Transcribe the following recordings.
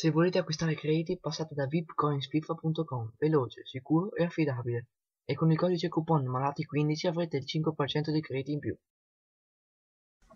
Se volete acquistare crediti passate da vipcoinsfiffa.com, veloce, sicuro e affidabile. E con il codice coupon malati15 avrete il 5% di crediti in più.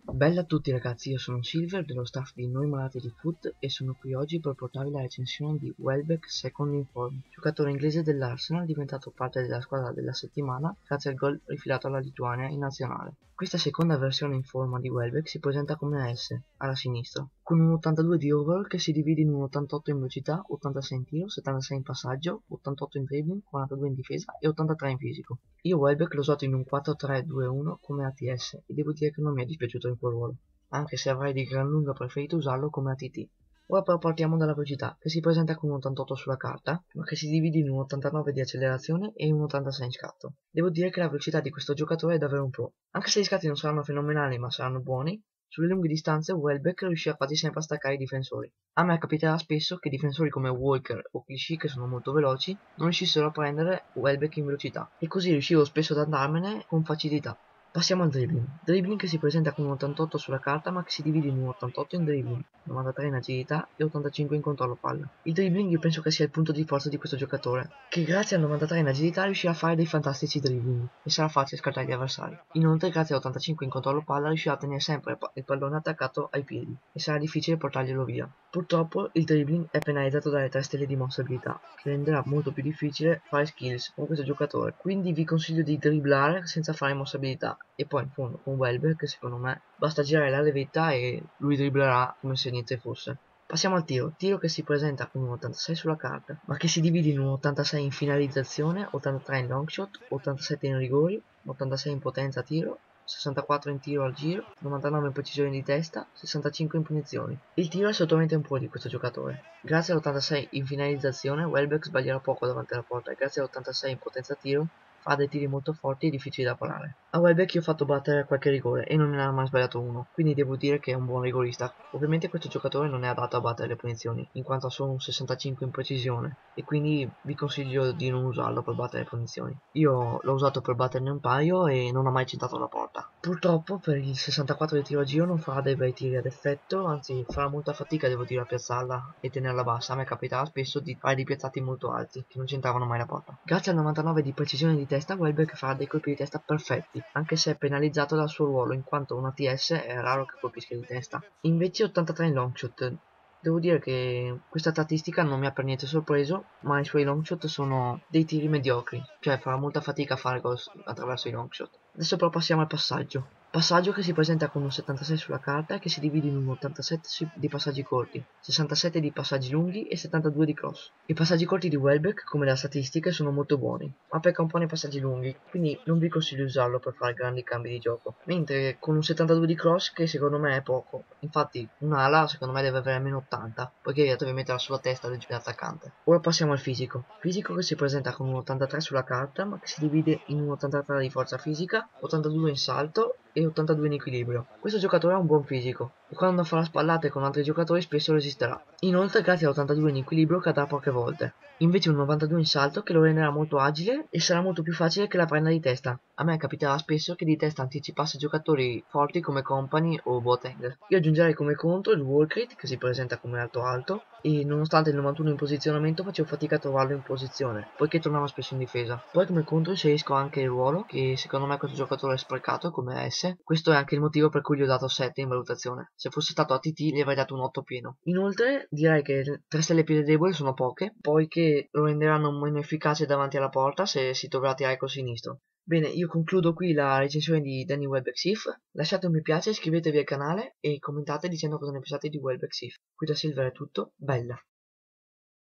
Bella a tutti ragazzi, io sono Silver dello staff di Noi Malati di Foot e sono qui oggi per portarvi la recensione di Welbeck Second in Form, giocatore inglese dell'Arsenal diventato parte della squadra della settimana grazie al gol rifilato alla Lituania in nazionale. Questa seconda versione in forma di Welbeck si presenta come S, alla sinistra, con un 82 di overall che si divide in un 88 in velocità, 86 in tiro, 76 in passaggio, 88 in dribbling, 42 in difesa e 83 in fisico. Io Welbeck l'ho usato in un 4-3-2-1 come ATS e devo dire che non mi è dispiaciuto in quel ruolo, anche se avrei di gran lunga preferito usarlo come ATT. Ora però partiamo dalla velocità, che si presenta con un 88 sulla carta, ma che si divide in un 89 di accelerazione e un 86 in scatto. Devo dire che la velocità di questo giocatore è davvero un pro. Anche se gli scatti non saranno fenomenali ma saranno buoni, sulle lunghe distanze Welbeck riuscirà quasi sempre a staccare i difensori. A me capiterà spesso che difensori come Walker o Clichy, che sono molto veloci, non riuscissero a prendere Welbeck in velocità, e così riuscivo spesso ad andarmene con facilità. Passiamo al dribbling. Dribbling che si presenta con un 88 sulla carta ma che si divide in un 88 in dribbling, 93 in agilità e 85 in controllo palla. Il dribbling io penso che sia il punto di forza di questo giocatore, che grazie al 93 in agilità riuscirà a fare dei fantastici dribbling e sarà facile scartare gli avversari. Inoltre grazie all'85 in controllo palla riuscirà a tenere sempre il pallone attaccato ai piedi e sarà difficile portarglielo via. Purtroppo il dribbling è penalizzato dalle 3 stelle di mossa abilità, che renderà molto più difficile fare skills con questo giocatore, quindi vi consiglio di dribblare senza fare mossa abilità e poi in fondo con Welbeck secondo me basta girare la levetta e lui dribblerà come se niente fosse. Passiamo al tiro, tiro che si presenta con un 86 sulla carta, ma che si divide in un 86 in finalizzazione, 83 in longshot, 87 in rigori, 86 in potenza tiro 64 in tiro al giro, 99 in precisione di testa, 65 in punizioni. Il tiro è sottomente un po' di questo giocatore. Grazie all'86 in finalizzazione, Welbeck sbaglierà poco davanti alla porta e grazie all'86 in potenza tiro fa dei tiri molto forti e difficili da parare. A Welbeck io ho fatto battere qualche rigore e non ne ha mai sbagliato uno, quindi devo dire che è un buon rigorista. Ovviamente questo giocatore non è adatto a battere le punizioni, in quanto ha solo un 65 in precisione, e quindi vi consiglio di non usarlo per battere le punizioni. Io l'ho usato per batterne un paio e non ha mai centrato la porta. Purtroppo per il 64 di tiro a giro non farà dei bei tiri ad effetto, anzi farà molta fatica devo dire a piazzarla e tenerla bassa. A me capitava spesso di fare dei piazzati molto alti, che non c'entravano mai la porta. Grazie al 99 di precisione di testa Welbeck farà dei colpi di testa perfetti, anche se è penalizzato dal suo ruolo in quanto un ATS è raro che colpisca di testa. Invece 83 in longshot, Devo dire che questa statistica non mi ha per niente sorpreso, ma i suoi longshot sono dei tiri mediocri, cioè farà molta fatica a fare gol attraverso i longshot. Adesso però passiamo al passaggio. Passaggio che si presenta con un 76 sulla carta e che si divide in un 87 di passaggi corti, 67 di passaggi lunghi e 72 di cross. I passaggi corti di Welbeck, come le statistiche, sono molto buoni, ma pecca un po' nei passaggi lunghi, quindi non vi consiglio di usarlo per fare grandi cambi di gioco. Mentre con un 72 di cross, che secondo me è poco, infatti un'ala secondo me deve avere almeno 80, poiché devi metterla sulla testa dell'attaccante. Ora passiamo al fisico. Fisico che si presenta con un 83 sulla carta, ma che si divide in un 83 di forza fisica, 82 in salto e 82 in equilibrio. Questo giocatore ha un buon fisico e quando farà spallate con altri giocatori spesso resisterà. Inoltre grazie all'82 in equilibrio cadrà poche volte. Invece un 92 in salto che lo renderà molto agile e sarà molto più facile che la prenda di testa. A me capiterà spesso che di testa anticipasse giocatori forti come Company o Boateng. Io aggiungerei come contro il Walcrit che si presenta come alto alto e nonostante il 91 in posizionamento facevo fatica a trovarlo in posizione poiché tornava spesso in difesa. Poi come contro inserisco anche il ruolo che secondo me questo giocatore è sprecato come S. Questo è anche il motivo per cui gli ho dato 7 in valutazione. Se fosse stato ATT gli avrei dato un 8 pieno. Inoltre direi che 3 stelle piede debole sono poche, poiché lo renderanno meno efficace davanti alla porta se si troverà a tirare col sinistro. Bene, io concludo qui la recensione di Danny Welbeck Sif. Lasciate un mi piace, iscrivetevi al canale e commentate dicendo cosa ne pensate di Welbeck Sif. Qui da Silver è tutto, bella!